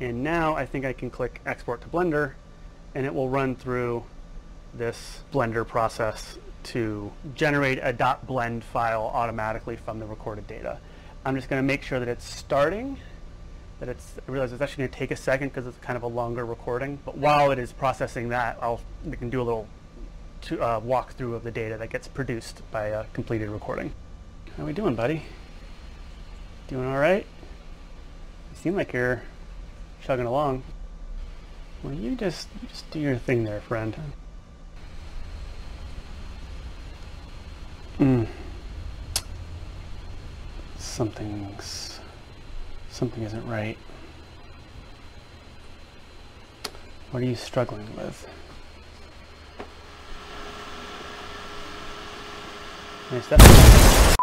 And now I think I can click export to Blender and it will run through this Blender process to generate a .blend file automatically from the recorded data. I'm just going to make sure that it's starting, that it's, I realize it's actually going to take a second because it's kind of a longer recording, but while it is processing that, I'll, we can do a little to, uh, walkthrough of the data that gets produced by a completed recording. How are we doing, buddy? Doing all right? You seem like you're chugging along. Well, you just, just do your thing there, friend. Mm. Something's... Something isn't right. What are you struggling with? Nice